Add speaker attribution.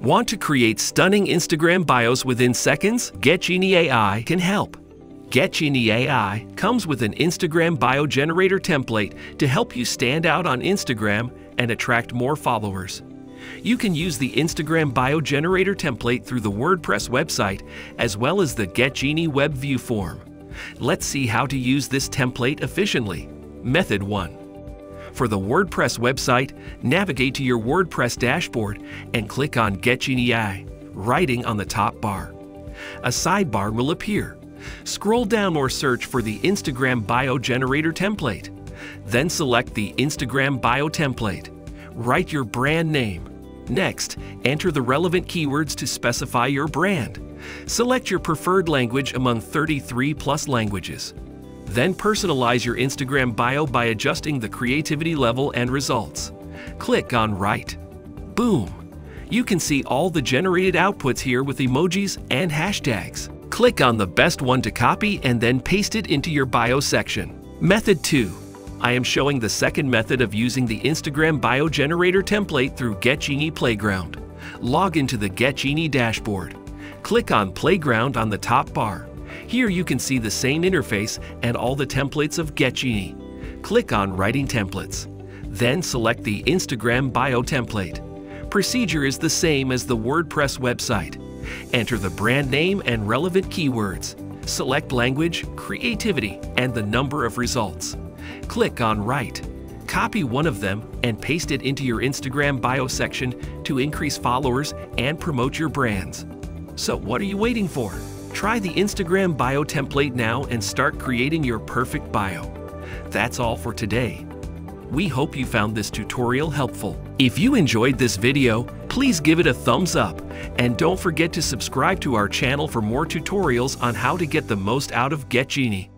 Speaker 1: Want to create stunning Instagram bios within seconds? GetGenie AI can help. GetGenie AI comes with an Instagram bio generator template to help you stand out on Instagram and attract more followers. You can use the Instagram bio generator template through the WordPress website as well as the GetGenie web view form. Let's see how to use this template efficiently. Method 1. For the WordPress website, navigate to your WordPress dashboard and click on GetGenie AI, writing on the top bar. A sidebar will appear. Scroll down or search for the Instagram Bio Generator template. Then select the Instagram Bio template. Write your brand name. Next, enter the relevant keywords to specify your brand. Select your preferred language among 33 plus languages. Then personalize your Instagram bio by adjusting the creativity level and results. Click on Write. Boom! You can see all the generated outputs here with emojis and hashtags. Click on the best one to copy and then paste it into your bio section. Method 2. I am showing the second method of using the Instagram bio generator template through GetGenie Playground. Log into the GetGenie dashboard. Click on Playground on the top bar. Here you can see the same interface and all the templates of GetGenie. Click on Writing Templates. Then select the Instagram bio template. Procedure is the same as the WordPress website. Enter the brand name and relevant keywords. Select language, creativity, and the number of results. Click on Write. Copy one of them and paste it into your Instagram bio section to increase followers and promote your brands. So what are you waiting for? Try the Instagram bio template now and start creating your perfect bio. That's all for today. We hope you found this tutorial helpful. If you enjoyed this video, please give it a thumbs up and don't forget to subscribe to our channel for more tutorials on how to get the most out of GetGenie.